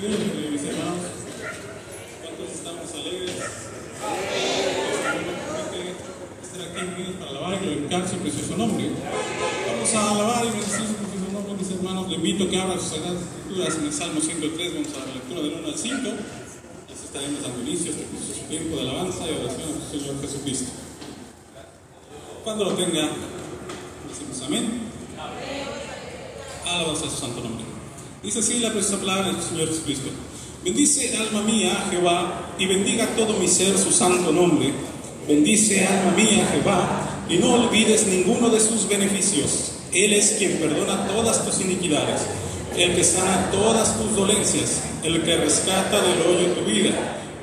mis hermanos? ¿Cuántos estamos alegres? Estar aquí unidos para alabar y glorificar su precioso nombre. Vamos a alabar y bendecir su precioso nombre, mis hermanos. Le invito a que abran sus sagradas escrituras en el Salmo 103. Vamos a la lectura del 1 al 5. Y así estaremos dando inicio a este tiempo de alabanza y oración a nuestro Señor Jesucristo. Cuando lo tenga, decimos amén. Alabamos a su santo nombre. Dice así la preciosa palabra del Señor Jesucristo. Bendice alma mía Jehová y bendiga todo mi ser su santo nombre. Bendice alma mía Jehová y no olvides ninguno de sus beneficios. Él es quien perdona todas tus iniquidades, el que sana todas tus dolencias, el que rescata del hoyo tu vida,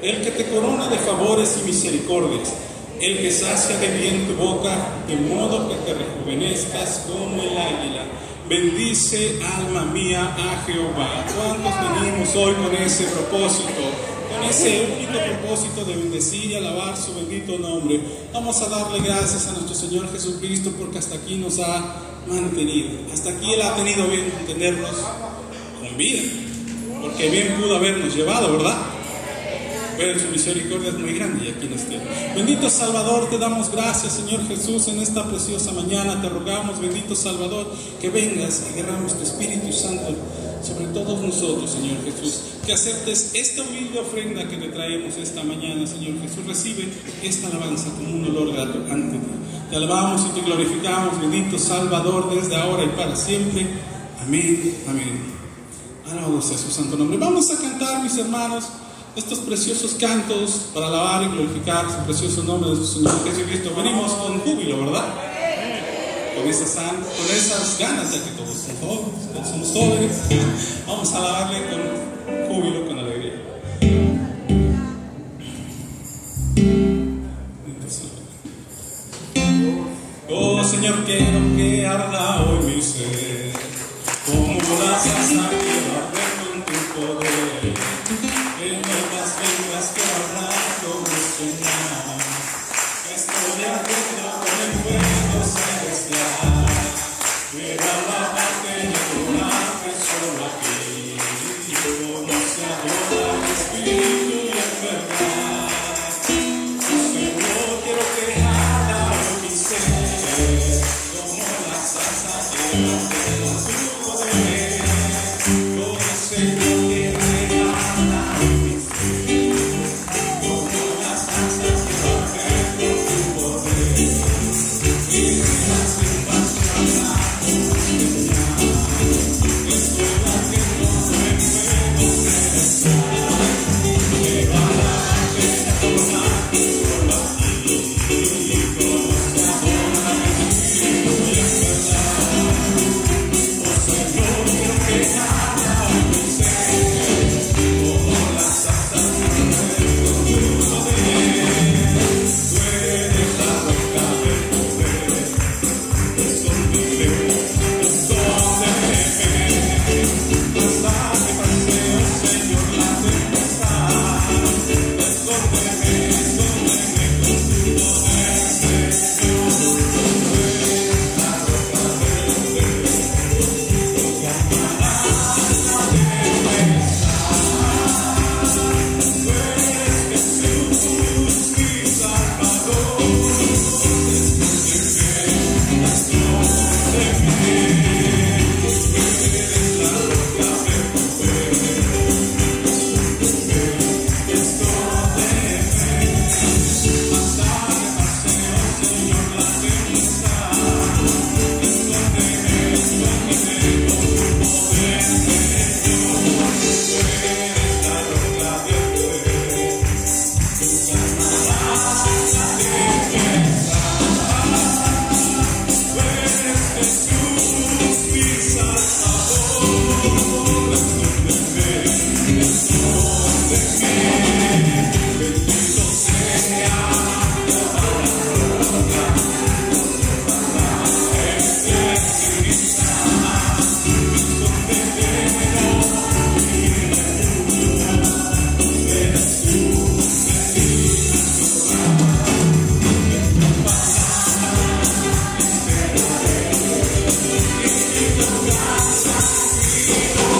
el que te corona de favores y misericordias, el que sacia de bien tu boca, de modo que te rejuvenezcas como el águila. Bendice alma mía a Jehová. ¿Cuántos venimos hoy con ese propósito? Con ese único propósito de bendecir y alabar su bendito nombre. Vamos a darle gracias a nuestro Señor Jesucristo porque hasta aquí nos ha mantenido. Hasta aquí Él ha tenido bien tenernos con vida. Porque bien pudo habernos llevado, ¿verdad? Pero su misericordia es muy grande y aquí no esté. Bendito Salvador, te damos gracias, Señor Jesús, en esta preciosa mañana. Te rogamos, bendito Salvador, que vengas y derrames tu Espíritu Santo sobre todos nosotros, Señor Jesús. Que aceptes esta humilde ofrenda que te traemos esta mañana, Señor Jesús. Recibe esta alabanza como un olor grato ante ti. Te alabamos y te glorificamos, bendito Salvador, desde ahora y para siempre. Amén, amén. Alabado sea su santo nombre. Vamos a cantar, mis hermanos estos preciosos cantos para alabar y glorificar su precioso nombre de su Señor Jesucristo. Venimos con júbilo, ¿verdad? Con esas, con esas ganas, ya que todos son jóvenes, somos jóvenes. Vamos a alabarle con júbilo, con alegría. Oh Señor, quiero que arda hoy mi ser, como la En nuevas vengas que hablar como Señor. Estoy ardiendo con el fuego celestial. Quiero alabarte y adorarte solo aquí. Yeah.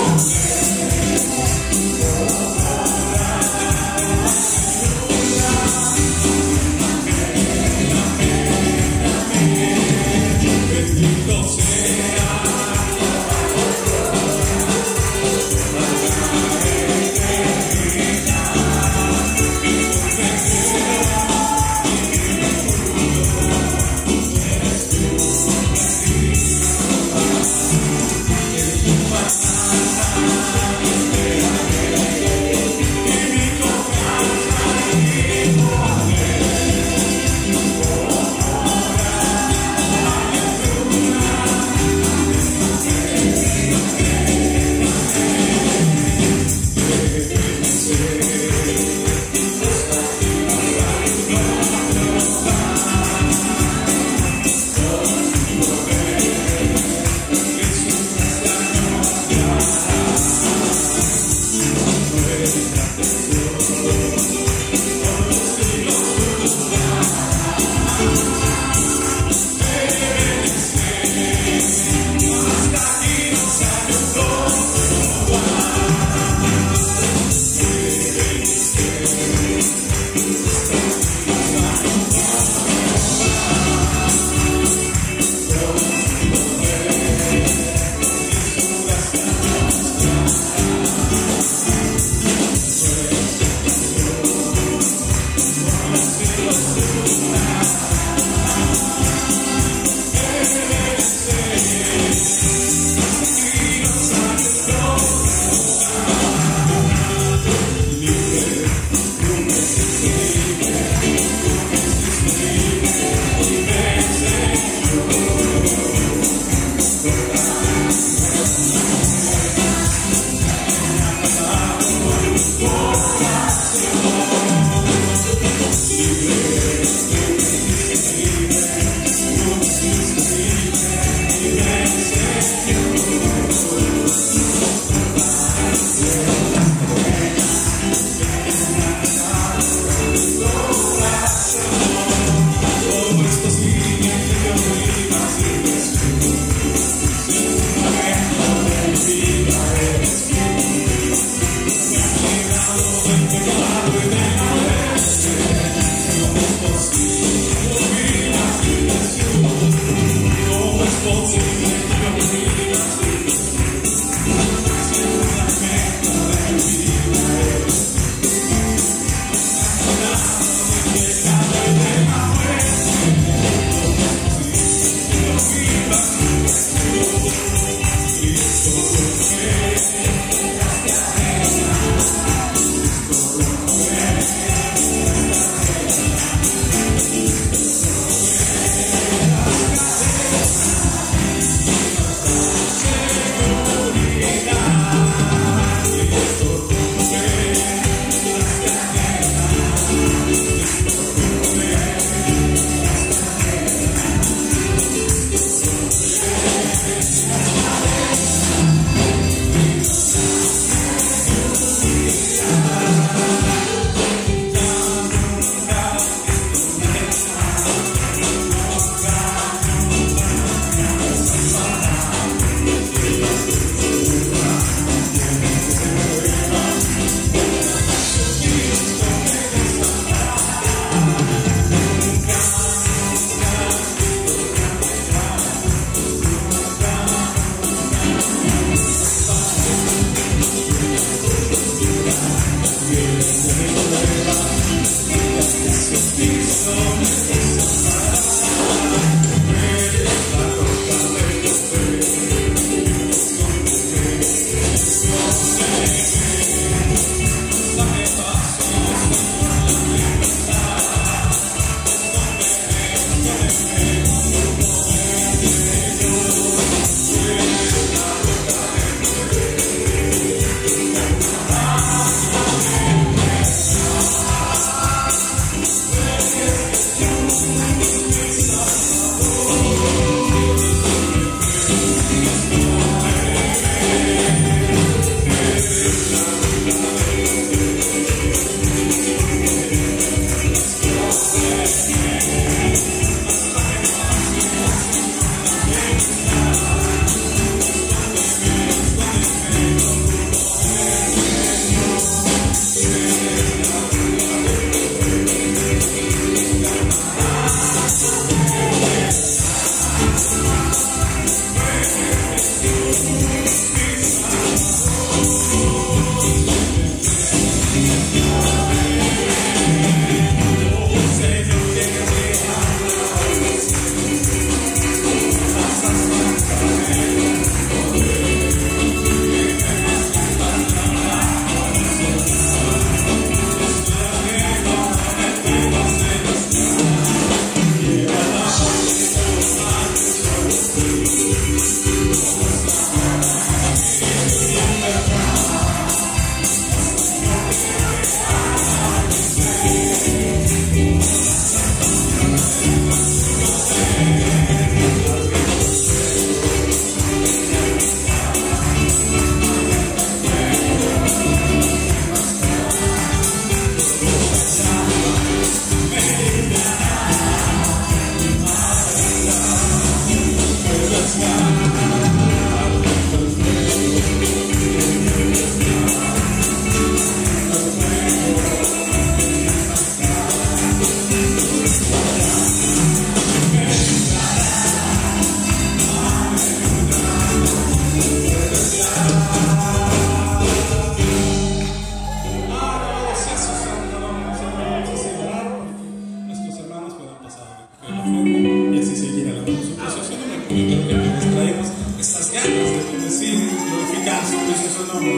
tienes que seguir alabando su proceso de la juventud que todos traemos estas ganas de bendecir, glorificar su precioso nombre.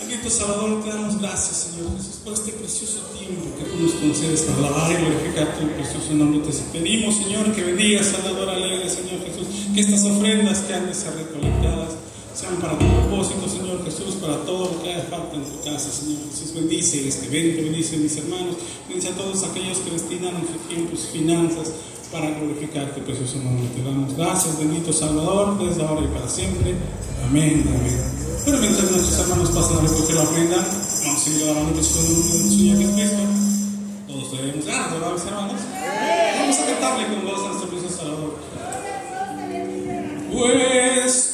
Bendito Salvador, te damos gracias, Señor Jesús, por este precioso tiempo que tú nos concedes para alabar y glorificar tu precioso nombre. Te pedimos, Señor, que bendiga, Salvador alegre, Señor Jesús, que estas ofrendas que han de ser recolectadas sean para tu propósito, Señor Jesús, para todo lo que haga falta en tu casa, Señor Jesús. Bendice este evento, bendice a mis hermanos, bendice a todos aquellos que destinan su tiempo, sus finanzas, para glorificarte, precioso hermano. Te damos gracias, bendito Salvador, desde ahora y para siempre. Amén, amén. Pero mientras nuestros hermanos pasan a recoger la ofrenda, vamos a ir alabando con un Señor que es Cristo. Todos debemos ganas, ¿verdad, mis hermanos? Vamos a cantarle con voz a nuestro precioso Salvador. Pues.